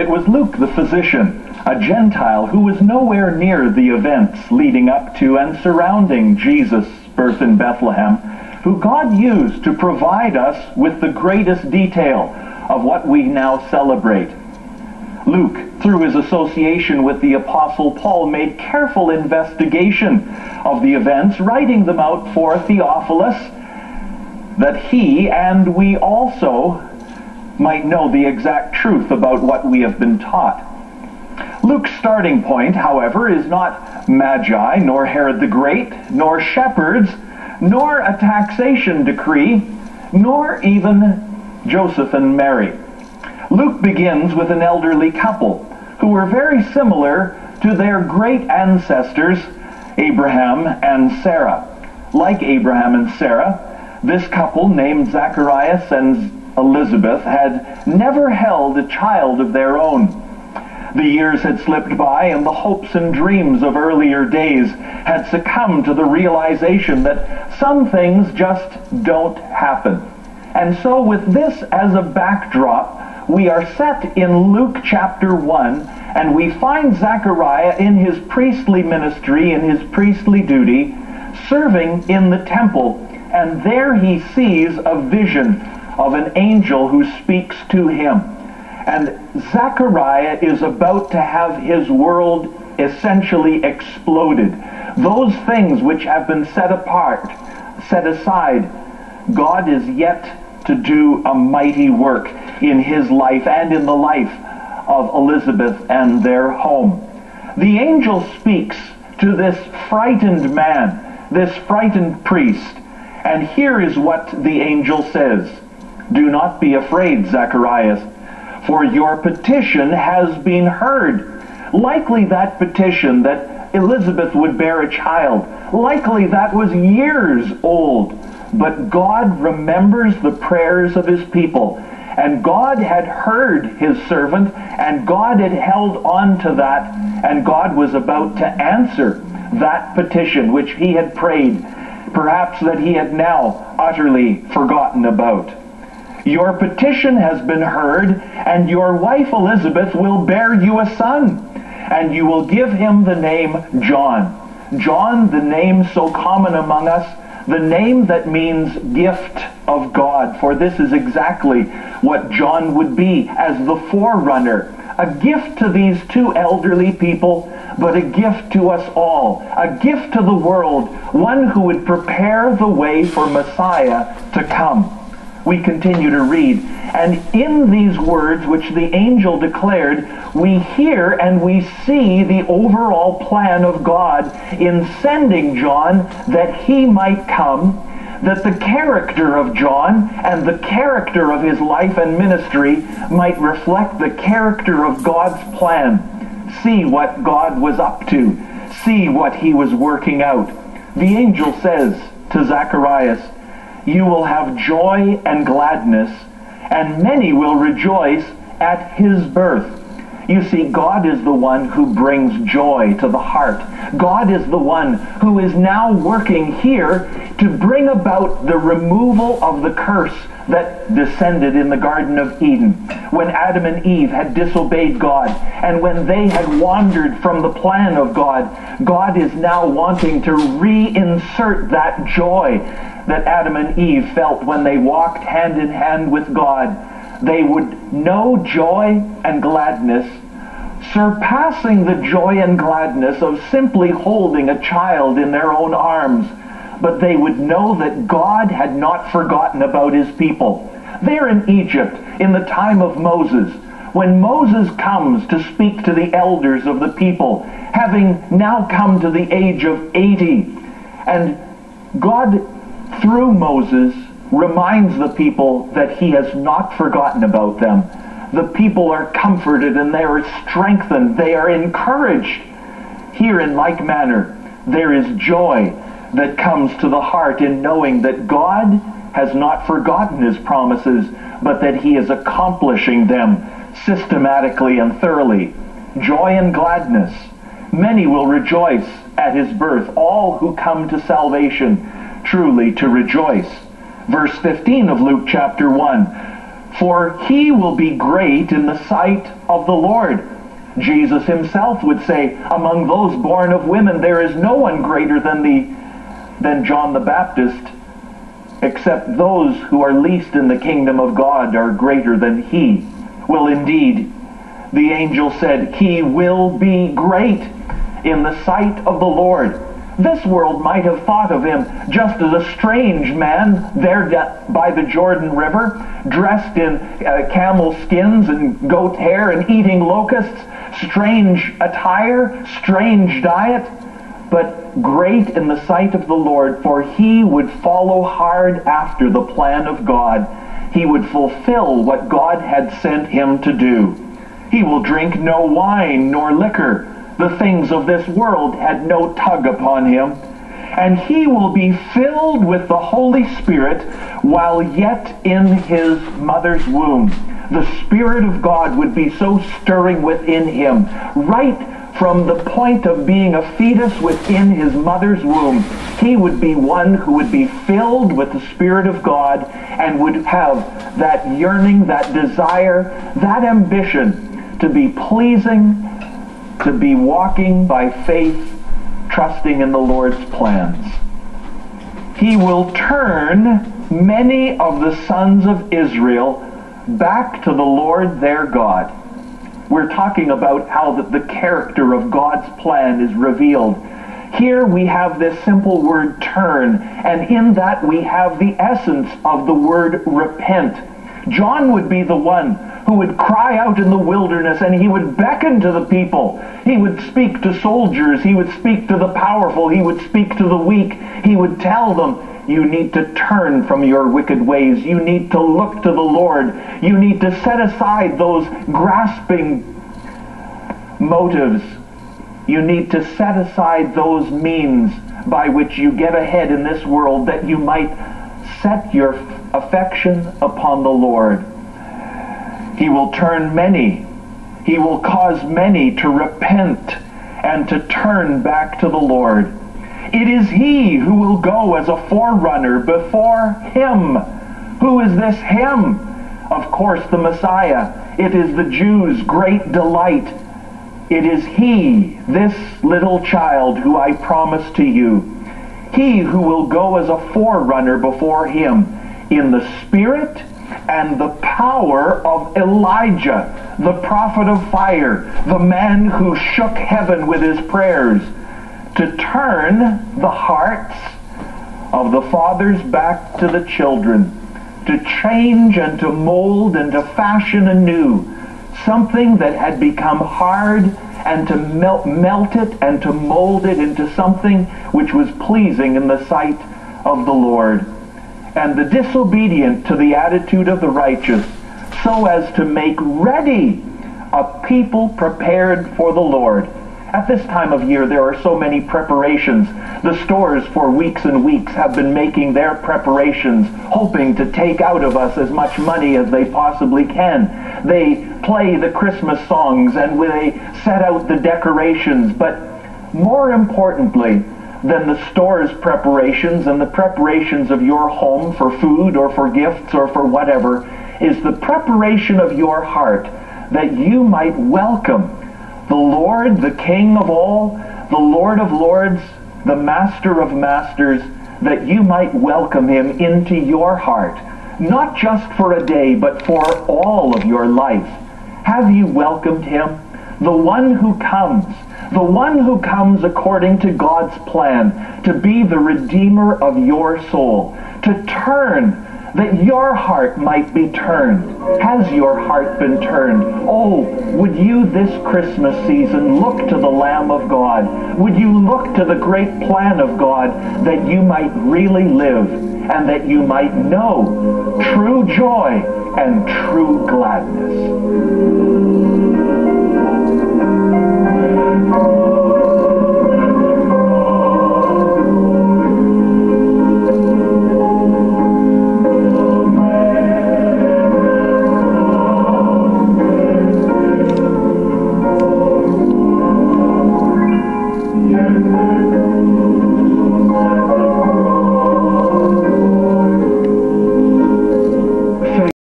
It was Luke the physician, a Gentile who was nowhere near the events leading up to and surrounding Jesus' birth in Bethlehem, who God used to provide us with the greatest detail of what we now celebrate. Luke, through his association with the Apostle Paul, made careful investigation of the events, writing them out for Theophilus, that he and we also might know the exact truth about what we have been taught. Luke's starting point, however, is not Magi, nor Herod the Great, nor shepherds, nor a taxation decree, nor even Joseph and Mary. Luke begins with an elderly couple who were very similar to their great ancestors, Abraham and Sarah. Like Abraham and Sarah, this couple named Zacharias and Elizabeth had never held a child of their own. The years had slipped by and the hopes and dreams of earlier days had succumbed to the realization that some things just don't happen. And so with this as a backdrop, we are set in Luke chapter 1, and we find Zechariah in his priestly ministry, in his priestly duty, serving in the temple. And there he sees a vision of an angel who speaks to him. And Zechariah is about to have his world essentially exploded. Those things which have been set apart, set aside, God is yet to do a mighty work in his life and in the life of Elizabeth and their home. The angel speaks to this frightened man, this frightened priest, and here is what the angel says. Do not be afraid, Zacharias, for your petition has been heard. Likely that petition that Elizabeth would bear a child, likely that was years old. But God remembers the prayers of his people. And God had heard his servant, and God had held on to that, and God was about to answer that petition which he had prayed, perhaps that he had now utterly forgotten about. Your petition has been heard, and your wife Elizabeth will bear you a son, and you will give him the name John. John, the name so common among us, the name that means gift of God, for this is exactly what John would be as the forerunner. A gift to these two elderly people, but a gift to us all. A gift to the world, one who would prepare the way for Messiah to come. We continue to read. And in these words which the angel declared, we hear and we see the overall plan of God in sending John that he might come, that the character of John and the character of his life and ministry might reflect the character of God's plan. See what God was up to. See what he was working out. The angel says to Zacharias, you will have joy and gladness, and many will rejoice at his birth. You see, God is the one who brings joy to the heart. God is the one who is now working here to bring about the removal of the curse that descended in the Garden of Eden when Adam and Eve had disobeyed God and when they had wandered from the plan of God. God is now wanting to reinsert that joy that Adam and Eve felt when they walked hand in hand with God. They would know joy and gladness, surpassing the joy and gladness of simply holding a child in their own arms. But they would know that God had not forgotten about his people. There in Egypt, in the time of Moses, when Moses comes to speak to the elders of the people, having now come to the age of 80, and God through Moses, reminds the people that he has not forgotten about them. The people are comforted and they are strengthened. They are encouraged. Here, in like manner, there is joy that comes to the heart in knowing that God has not forgotten his promises, but that he is accomplishing them systematically and thoroughly. Joy and gladness. Many will rejoice at his birth, all who come to salvation truly to rejoice. Verse 15 of Luke chapter 1. for he will be great in the sight of the Lord. Jesus himself would say, among those born of women, there is no one greater than the than John the Baptist, except those who are least in the kingdom of God are greater than he. Well, indeed, the angel said, He will be great in the sight of the Lord. This world might have thought of him just as a strange man there by the Jordan River, dressed in uh, camel skins and goat hair and eating locusts, strange attire, strange diet, but great in the sight of the Lord, for he would follow hard after the plan of God. He would fulfill what God had sent him to do. He will drink no wine nor liquor. The things of this world had no tug upon him. And he will be filled with the Holy Spirit while yet in his mother's womb. The Spirit of God would be so stirring within him, right from the point of being a fetus within his mother's womb, he would be one who would be filled with the Spirit of God and would have that yearning, that desire, that ambition to be pleasing, to be walking by faith, trusting in the Lord's plans. He will turn many of the sons of Israel back to the Lord their God. We're talking about how the, the character of God's plan is revealed. Here we have this simple word turn, and in that we have the essence of the word repent. John would be the one who would cry out in the wilderness and he would beckon to the people. He would speak to soldiers. He would speak to the powerful. He would speak to the weak. He would tell them, you need to turn from your wicked ways. You need to look to the Lord. You need to set aside those grasping motives. You need to set aside those means by which you get ahead in this world that you might set your affection upon the Lord. He will turn many. He will cause many to repent and to turn back to the Lord. It is he who will go as a forerunner before him. Who is this him? Of course, the Messiah. It is the Jews' great delight. It is he, this little child, who I promise to you. He who will go as a forerunner before him in the spirit and the power of Elijah, the prophet of fire, the man who shook heaven with his prayers, to turn the hearts of the fathers back to the children, to change and to mold and to fashion anew something that had become hard and to melt, melt it and to mold it into something which was pleasing in the sight of the Lord and the disobedient to the attitude of the righteous, so as to make ready a people prepared for the Lord. At this time of year, there are so many preparations. The stores for weeks and weeks have been making their preparations, hoping to take out of us as much money as they possibly can. They play the Christmas songs and they set out the decorations, but more importantly, than the store's preparations and the preparations of your home for food or for gifts or for whatever is the preparation of your heart that you might welcome the Lord, the King of all, the Lord of lords, the Master of masters, that you might welcome him into your heart, not just for a day, but for all of your life. Have you welcomed him? The one who comes the one who comes according to God's plan to be the Redeemer of your soul, to turn that your heart might be turned. Has your heart been turned? Oh, would you this Christmas season look to the Lamb of God? Would you look to the great plan of God that you might really live and that you might know true joy and true gladness?